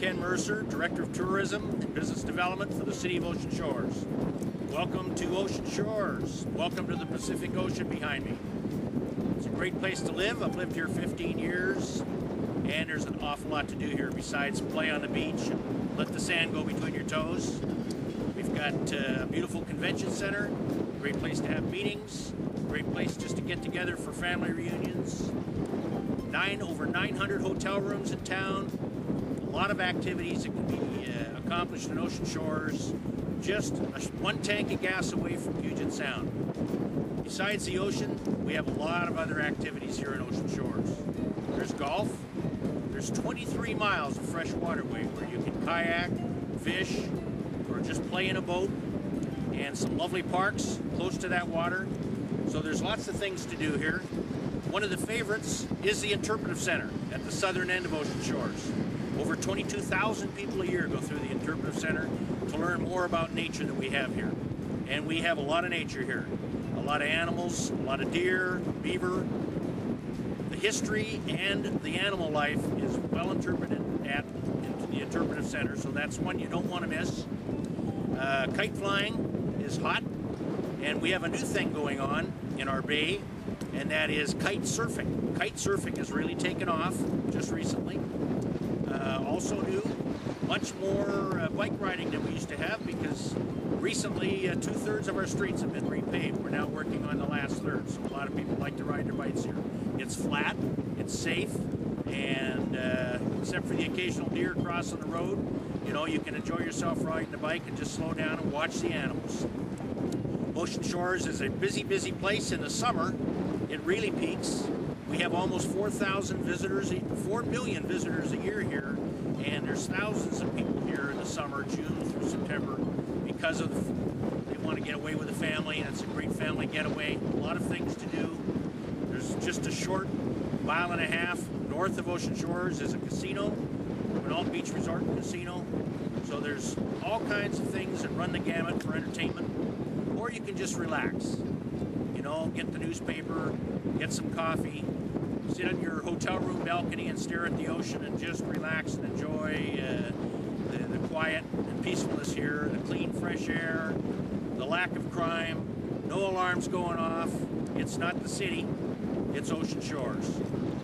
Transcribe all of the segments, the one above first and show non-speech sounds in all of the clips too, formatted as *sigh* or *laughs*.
Ken Mercer, Director of Tourism and Business Development for the City of Ocean Shores. Welcome to Ocean Shores. Welcome to the Pacific Ocean behind me. It's a great place to live. I've lived here 15 years, and there's an awful lot to do here besides play on the beach and let the sand go between your toes. We've got uh, a beautiful convention center, great place to have meetings, great place just to get together for family reunions. Nine over 900 hotel rooms in town, a lot of activities that can be uh, accomplished in Ocean Shores, just a, one tank of gas away from Puget Sound. Besides the ocean, we have a lot of other activities here in Ocean Shores. There's golf, there's 23 miles of fresh waterway where you can kayak, fish, or just play in a boat, and some lovely parks close to that water. So there's lots of things to do here. One of the favorites is the Interpretive Center at the southern end of Ocean Shores. Over 22,000 people a year go through the Interpretive Center to learn more about nature that we have here. And we have a lot of nature here. A lot of animals, a lot of deer, beaver. The history and the animal life is well interpreted at the Interpretive Center, so that's one you don't want to miss. Uh, kite flying is hot, and we have a new thing going on in our bay, and that is kite surfing. Kite surfing has really taken off just recently. Uh, also new, much more uh, bike riding than we used to have because recently uh, two-thirds of our streets have been repaved. We're now working on the last third, so a lot of people like to ride their bikes here. It's flat, it's safe, and uh, except for the occasional deer crossing the road, you know, you can enjoy yourself riding the bike and just slow down and watch the animals. Ocean Shores is a busy, busy place in the summer. It really peaks have almost 4,000 visitors, 4 million visitors a year here, and there's thousands of people here in the summer, June through September, because of they want to get away with the family, and it's a great family getaway. A lot of things to do. There's just a short mile and a half north of Ocean Shores is a casino, Quinault Beach Resort Casino. So there's all kinds of things that run the gamut for entertainment, or you can just relax. You know, get the newspaper, get some coffee, sit on your hotel room balcony and stare at the ocean and just relax and enjoy uh, the, the quiet and peacefulness here, the clean, fresh air, the lack of crime, no alarms going off. It's not the city, it's Ocean Shores.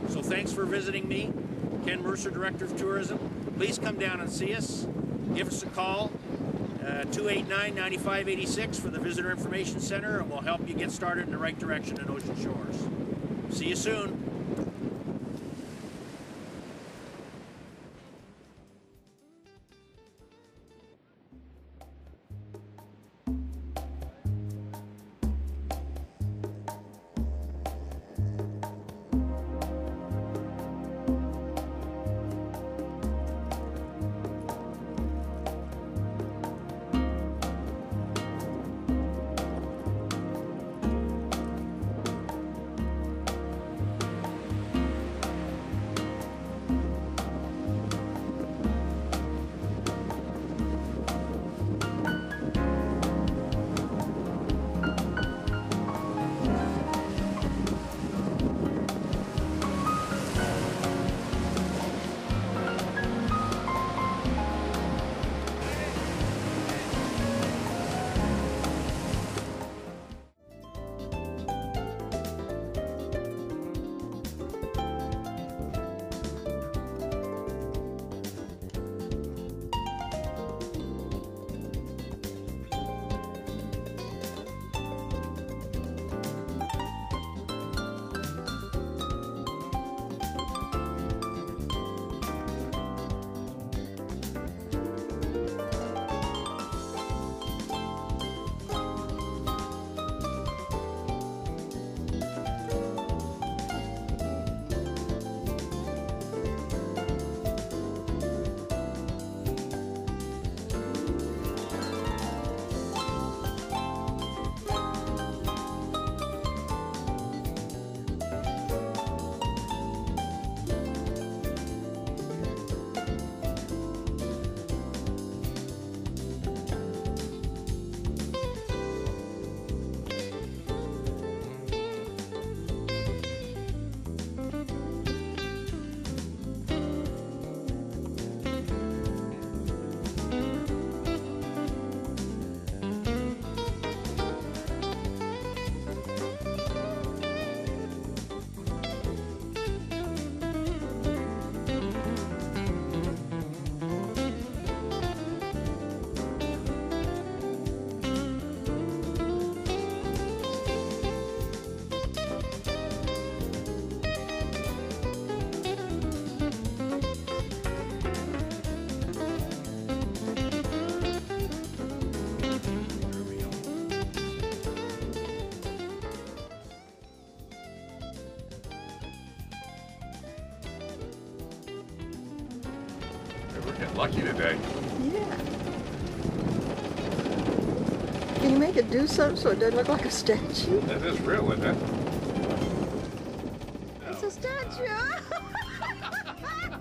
So thanks for visiting me, Ken Mercer, Director of Tourism. Please come down and see us. Give us a call, uh, 289-9586 for the Visitor Information Center, and we'll help you get started in the right direction in Ocean Shores. See you soon. Lucky today. Yeah. Can you make it do something so it doesn't look like a statue? That is real, isn't it? It's a statue. *laughs*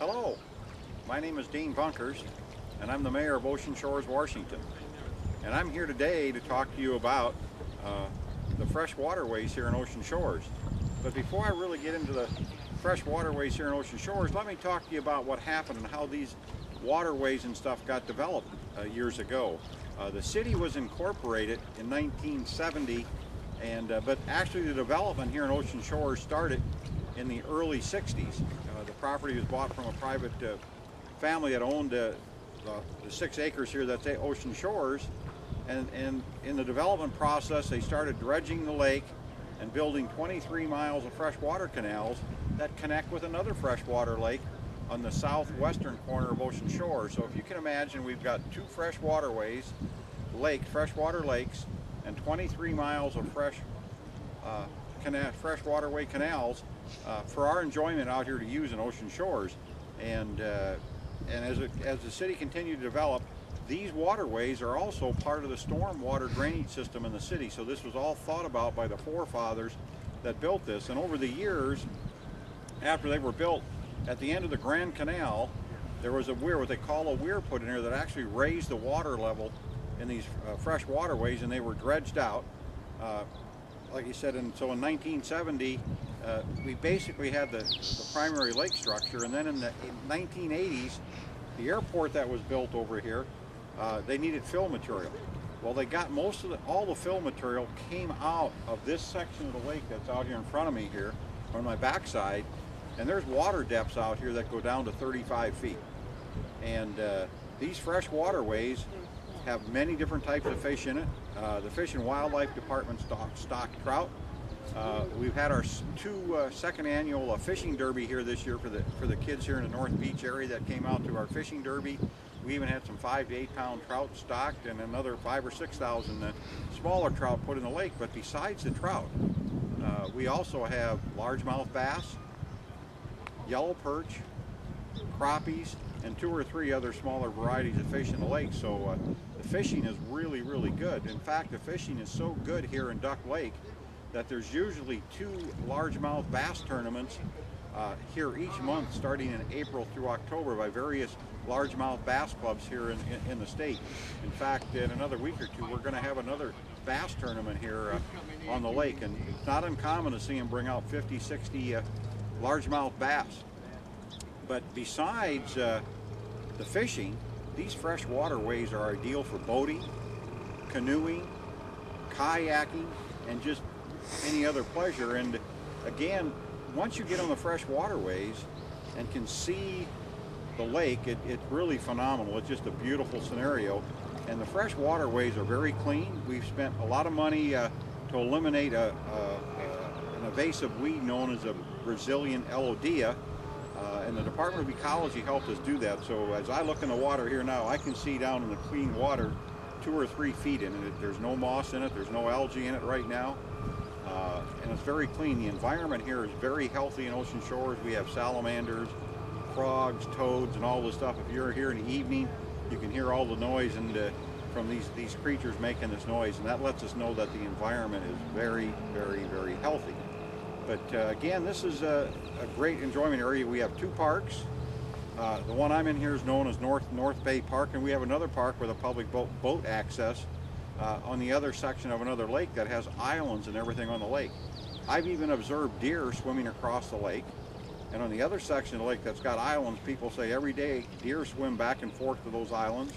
Hello, my name is Dean Bunkers, and I'm the mayor of Ocean Shores, Washington. And I'm here today to talk to you about uh, the fresh waterways here in Ocean Shores. But before I really get into the fresh waterways here in Ocean Shores, let me talk to you about what happened and how these waterways and stuff got developed uh, years ago. Uh, the city was incorporated in 1970, and uh, but actually the development here in Ocean Shores started in the early 60s. Property was bought from a private uh, family that owned uh, the, the six acres here that's Ocean Shores. And, and in the development process, they started dredging the lake and building 23 miles of freshwater canals that connect with another freshwater lake on the southwestern corner of Ocean Shores. So if you can imagine, we've got two fresh waterways, lake, freshwater lakes, and 23 miles of fresh uh, cana- fresh waterway canals uh, for our enjoyment out here to use in Ocean Shores. And, uh, and as, it, as the city continued to develop, these waterways are also part of the storm water drainage system in the city. So this was all thought about by the forefathers that built this. And over the years, after they were built, at the end of the Grand Canal, there was a weir, what they call a weir put in here that actually raised the water level in these uh, fresh waterways and they were dredged out. Uh, like you said, and so in 1970, uh, we basically had the, the primary lake structure, and then in the in 1980s, the airport that was built over here, uh, they needed fill material. Well, they got most of the, all the fill material came out of this section of the lake that's out here in front of me here, on my backside, and there's water depths out here that go down to 35 feet. And uh, these fresh waterways have many different types of fish in it. Uh, the Fish and Wildlife Department stock, stock trout. Uh, we've had our two uh, second annual uh, fishing derby here this year for the for the kids here in the North Beach area that came out to our fishing derby. We even had some five to eight pound trout stocked and another five or six thousand smaller trout put in the lake. But besides the trout, uh, we also have largemouth bass, yellow perch, crappies, and two or three other smaller varieties of fish in the lake. So uh, the fishing is really, really good. In fact, the fishing is so good here in Duck Lake that there's usually two largemouth bass tournaments uh, here each month starting in April through October by various largemouth bass clubs here in, in, in the state. In fact, in another week or two, we're going to have another bass tournament here uh, on the lake. And it's not uncommon to see them bring out 50, 60 uh, largemouth bass. But besides uh, the fishing, these fresh waterways are ideal for boating, canoeing, kayaking, and just any other pleasure. And again, once you get on the fresh waterways and can see the lake, it, it's really phenomenal. It's just a beautiful scenario. And the fresh waterways are very clean. We've spent a lot of money uh, to eliminate a, a, an invasive weed known as a Brazilian elodea. Uh, and the Department of Ecology helped us do that. So as I look in the water here now, I can see down in the clean water two or three feet in it. There's no moss in it. There's no algae in it right now. Uh, and it's very clean. The environment here is very healthy in Ocean Shores. We have salamanders, frogs, toads, and all this stuff. If you're here in the evening, you can hear all the noise and uh, from these, these creatures making this noise, and that lets us know that the environment is very, very, very healthy. But uh, again, this is a, a great enjoyment area. We have two parks. Uh, the one I'm in here is known as North North Bay Park, and we have another park with a public boat, boat access uh, on the other section of another lake that has islands and everything on the lake. I've even observed deer swimming across the lake. And on the other section of the lake that's got islands, people say every day deer swim back and forth to those islands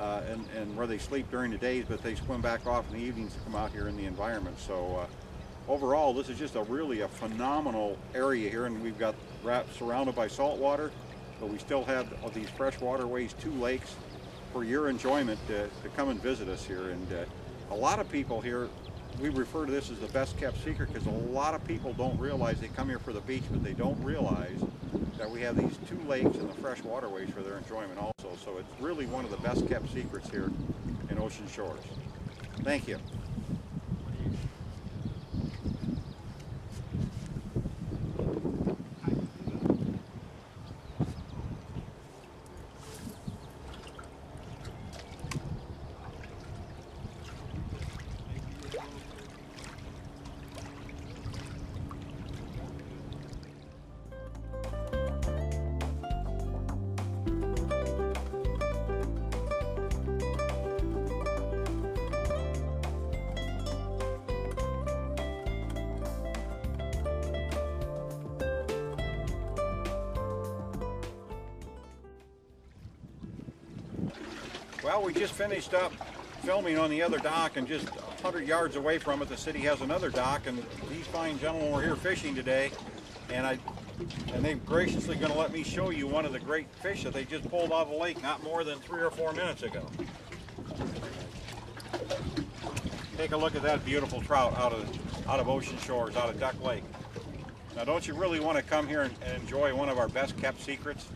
uh, and, and where they sleep during the days, but they swim back off in the evenings to come out here in the environment. So uh, overall, this is just a really a phenomenal area here, and we've got wrapped, surrounded by salt water, but we still have these fresh waterways, two lakes, for your enjoyment to, to come and visit us here. And uh, a lot of people here, we refer to this as the best kept secret because a lot of people don't realize they come here for the beach, but they don't realize that we have these two lakes and the fresh waterways for their enjoyment also. So it's really one of the best kept secrets here in Ocean Shores. Thank you. Well, we just finished up filming on the other dock and just 100 yards away from it, the city has another dock and these fine gentlemen were here fishing today and I and they're graciously going to let me show you one of the great fish that they just pulled out of the lake not more than three or four minutes ago. Take a look at that beautiful trout out of out of Ocean Shores, out of Duck Lake. Now don't you really want to come here and, and enjoy one of our best kept secrets?